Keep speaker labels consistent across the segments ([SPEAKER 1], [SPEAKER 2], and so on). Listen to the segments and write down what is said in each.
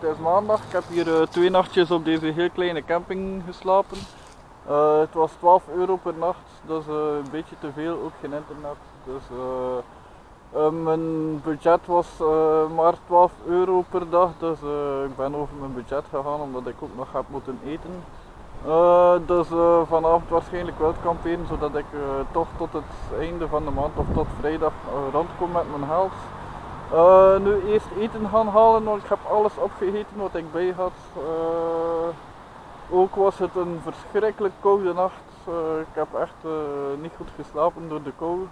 [SPEAKER 1] het is maandag. Ik heb hier eh, twee nachtjes op deze heel kleine camping geslapen. Eh, het was 12 euro per nacht, dat is eh, een beetje te veel, ook geen internet. Dus mijn budget was maar 12 euro per dag, dus ik ben over mijn budget gegaan omdat ik ook nog heb moeten eten. Dus vanavond waarschijnlijk wel kamperen, zodat ik toch tot het einde van de maand of tot vrijdag rondkom met mijn geld. Eh, nu eerst eten gaan halen, want ik heb alles opgegeten wat ik bij had. Eh, ook was het een verschrikkelijk koude nacht. Eh, ik heb echt niet goed geslapen door de kou.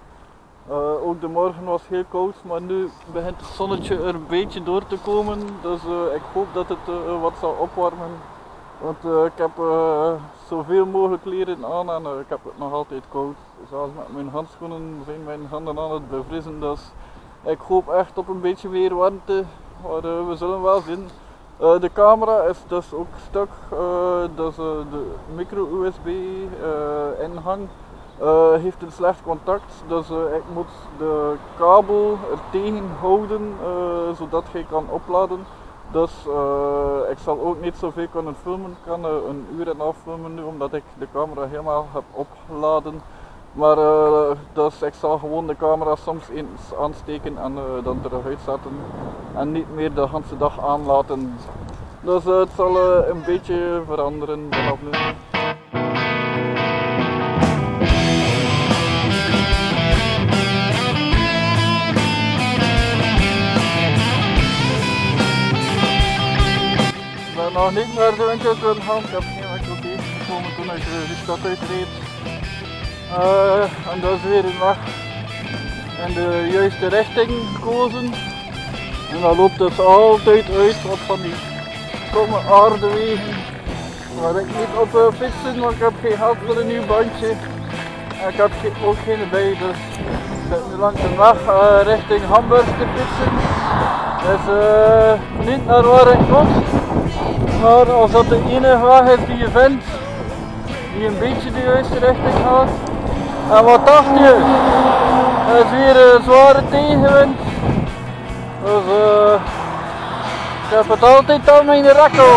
[SPEAKER 1] Ook de morgen was heel koud, maar nu begint het zonnetje er een beetje door te komen. Dus ik hoop dat het wat zal opwarmen. Want ik heb zoveel mogelijk kleren aan en ik heb het nog altijd koud. Zelfs met mijn handschoenen zijn mijn handen aan het bevriezen. Dus ik hoop echt op een beetje meer warmte. Maar eh, we zullen wel zien. Eh, de camera is dus ook stuk. eh, dus de micro-USB inhang eh, heeft een slecht contact. Dus ik moet de kabel er tegen houden zodat hij kan opladen. Dus ik zal ook niet zoveel kunnen filmen. Ik kan een uur en een half filmen nu omdat ik de camera helemaal heb opgeladen. Maar eh, dus ik zal gewoon de camera soms eens aansteken en eh, dan terug uitzetten. En niet meer de hele dag aanlaten. Dus eh, het zal eh, een beetje veranderen vanaf nu. Ik ben nog niet naar de winkel kunnen gaan. Ik heb geen winkel tegengekomen toen ik de stad uitreed. Eh, en dat is weer een weg in de juiste richting gekozen. En dat loopt dus altijd uit wat van die stomme aardewegen. Waar ik niet op wil fietsen, want ik heb geen geld voor een nieuw bandje. En ik heb ook geen bij, dus ik zit nu langs de weg eh, richting Hamburg te fietsen. Dus eh, niet naar waar ik moet. Maar als dat de enige weg is die je vindt, die een beetje de juiste richting gaat. En wat dacht je? Het is weer een zware tegenwind. Dus eh, ik heb het altijd aan mijn rekkel.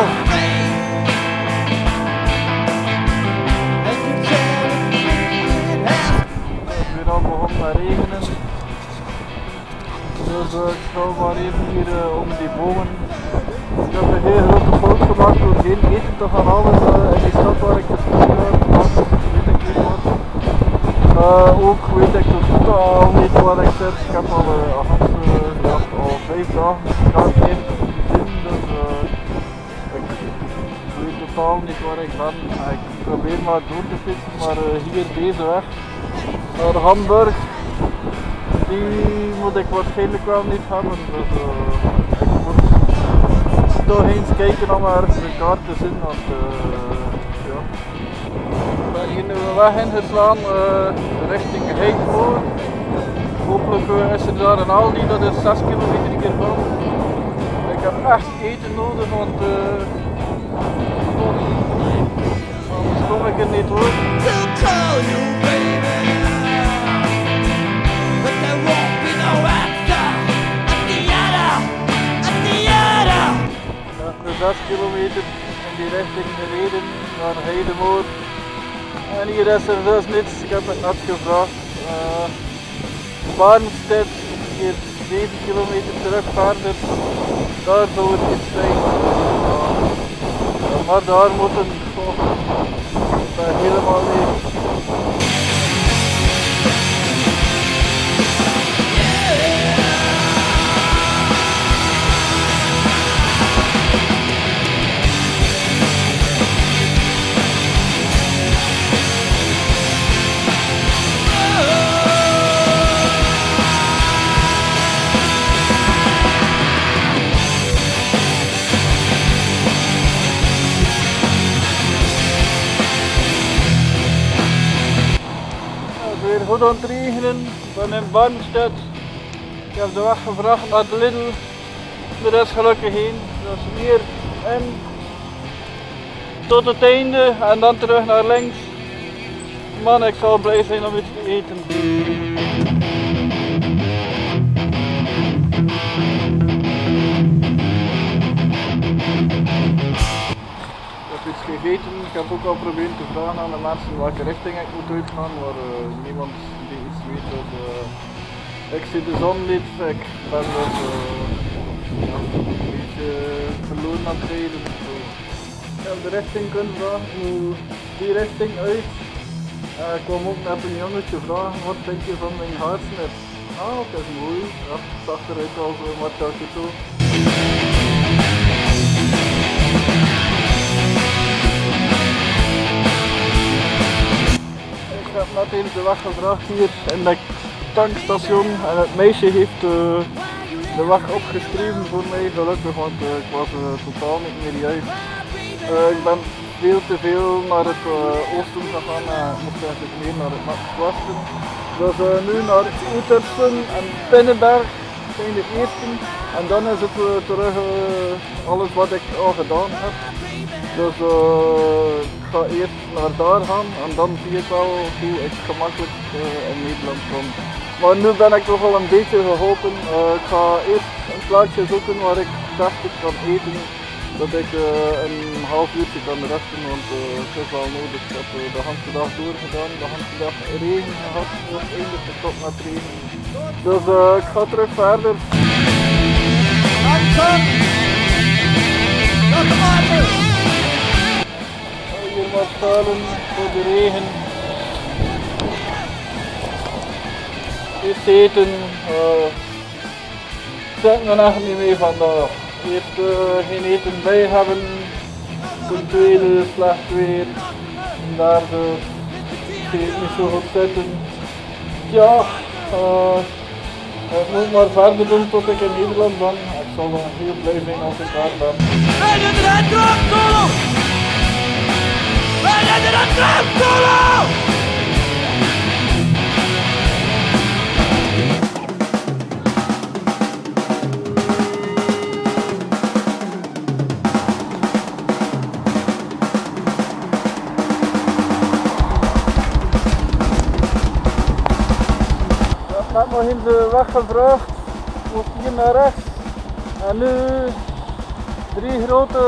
[SPEAKER 1] Het is weer al begonnen met regenen. Dus eh, ik ga maar even hier eh, om die bomen. Ik heb een heel grote fout gemaakt door geen eten te gaan halen eh, in die stad waar ik werd. Want ik. Eh, ook weet ik totaal niet waar ik zit. Ik heb al, ja, al vijf dagen elkaar geen gezien. Dus uh, ik weet totaal niet waar ik ben. Ik probeer maar door te fietsen, maar hier deze weg naar Hamburg. Die moet ik waarschijnlijk wel niet hebben. Dus ik moet toch eens kijken om ergens een kaart te zien. Ik nu een weg ingeslaan uh, richting Heikvoor. Hopelijk uh, is er daar een Aldi, dat is 6 kilometer hiervan. Ik heb echt eten nodig, want uh, anders kom ik er niet door. Efter 6 kilometer in die richting gereden naar Heidemoor. En hier is er dus niets, ik heb het net gevraagd. Uh, Barnstedt, hier 7 kilometer terug verder, daar zou het iets zijn. Uh, maar daar moeten oh, daar helemaal weer goed aan het regenen. In Barnstedt. Ik heb de weg gevraagd naar de Lidl. Er is gelukkig heen. Dat is hier en tot het einde en dan terug naar links. Man, ik zal blij zijn om iets te eten. Ik heb ook al proberen te vragen aan de mensen welke richting ik moet uitgaan, maar uh, niemand die iets weet. Dus, uh, ik zie de zon niet, ik ben dus ja, een beetje verloren aan het rijden. Zo. Ik heb de richting kunnen vragen, hoe die richting uit. ik kwam ook net een jongetje vragen, wat denk je van mijn haarsnit? Ah, dat is mooi. Ja, het zag eruit als een marteltje Ik heb net even de weg gevraagd hier in het tankstation en het meisje heeft uh, de weg opgeschreven voor mij, gelukkig, want uh, ik was uh, totaal niet meer juist. ik ben veel te veel naar het oosten gegaan en moest eigenlijk meer naar het westen. Dus nu naar Oetersen en Pinnenberg zijn de eerste. En dan is het terug alles wat ik al gedaan heb. Dus uh, ik ga eerst naar daar gaan en dan zie ik wel hoe ik gemakkelijk uh, in Nederland kom. Maar nu ben ik toch wel een beetje geholpen. Uh, ik ga eerst een plaatsje zoeken waar ik krachtig kan eten. Dat ik een half uurtje kan rusten, want het is wel nodig. Ik heb de hele dag doorgedaan, de hele dag regen gehad, was eindelijk gestopt met regen. Dus ik ga terug verder. Wat schuilen voor de regen. Eerst eten. Uh, zet me echt niet mee vandaag. Eerst uh, geen eten bij hebben. Ten tweede slecht weer. En derde niet zo goed zitten. Ja, uh, ik moet maar verder doen tot ik in Nederland ben. Ik zal heel blij zijn als ik daar ben. In de weg gevraagd, moet hier naar rechts. En nu drie grote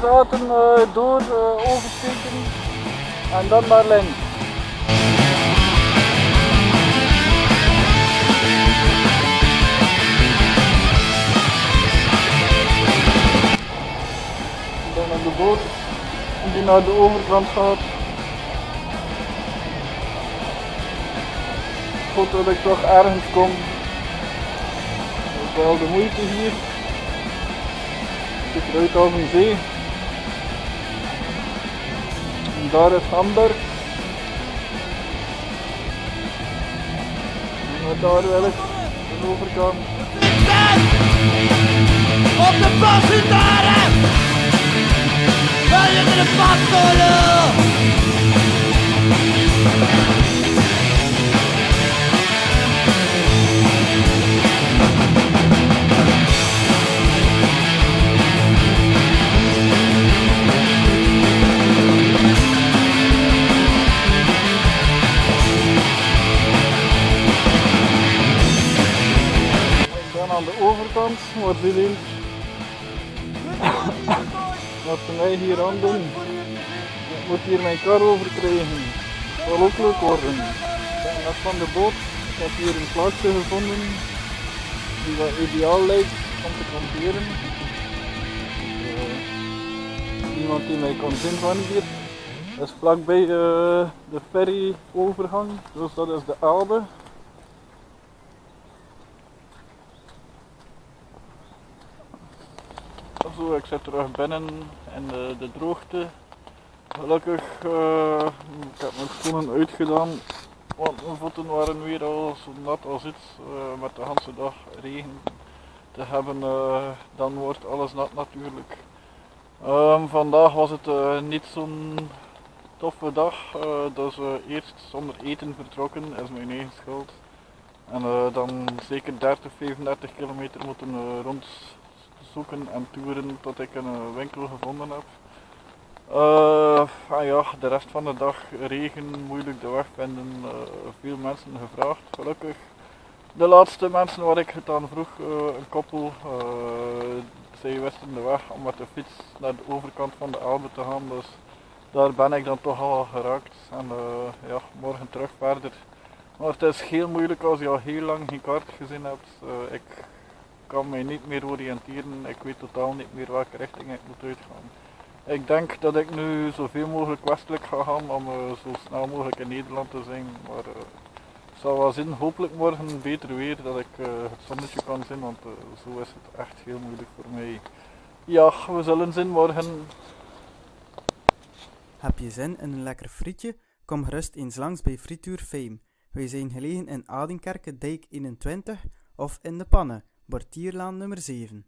[SPEAKER 1] straten uh, door uh, oversteken en dan naar links. Dan naar de boot die naar de overkant gaat. Goed dat ik toch ergens kom. Dat is wel de moeite hier. Het ziet eruit als een zee. Daar is Hamburg. En daar wel eens de overkant. Op de passendaren! Voglio de passolo! Wat ze mij hier aan doen. Ik moet hier mijn kar over krijgen. Dat zal ook leuk worden. Net van de boot. Ik heb hier een plaatsje gevonden die wat ideaal lijkt om te kamperen. Uh, iemand die mij kan zien van hier. Dat is vlakbij uh, de ferryovergang, dus dat is de Albe. Ik zit terug binnen in de, de droogte. Gelukkig, uh, ik heb mijn schoenen uitgedaan, want mijn voeten waren weer al zo nat als iets uh, met de hele dag regen te hebben. Uh, dan wordt alles nat natuurlijk. Um, vandaag was het niet zo'n toffe dag, dus eerst zonder eten vertrokken is mijn eigen schuld. En dan zeker 30, 35 kilometer moeten rond zoeken en toeren tot ik een eh, winkel gevonden heb. Uh, ah ja, de rest van de dag regen, moeilijk de weg vinden, uh, veel mensen gevraagd gelukkig. de laatste mensen waar ik het aan vroeg, een koppel, zij wisten de weg om met de fiets naar de overkant van de Elbe te gaan. Dus daar ben ik dan toch al geraakt. En ja, morgen terug verder. Maar het is heel moeilijk als je al heel lang geen kaart gezien hebt. ik kan mij niet meer oriënteren. Ik weet totaal niet meer welke richting ik moet uitgaan. Ik denk dat ik nu zoveel mogelijk westelijk ga gaan om uh, zo snel mogelijk in Nederland te zijn. Maar uh, zal wel zien, hopelijk morgen beter weer dat ik uh, het zonnetje kan zien, want zo is het echt heel moeilijk voor mij. Ja, we zullen zien morgen.
[SPEAKER 2] Heb je zin in een lekker frietje? Kom gerust eens langs bij Frituur Fame. Wij zijn gelegen in Adinkerke, dijk 21 of in de Pannen, Bortierlaan nummer 7.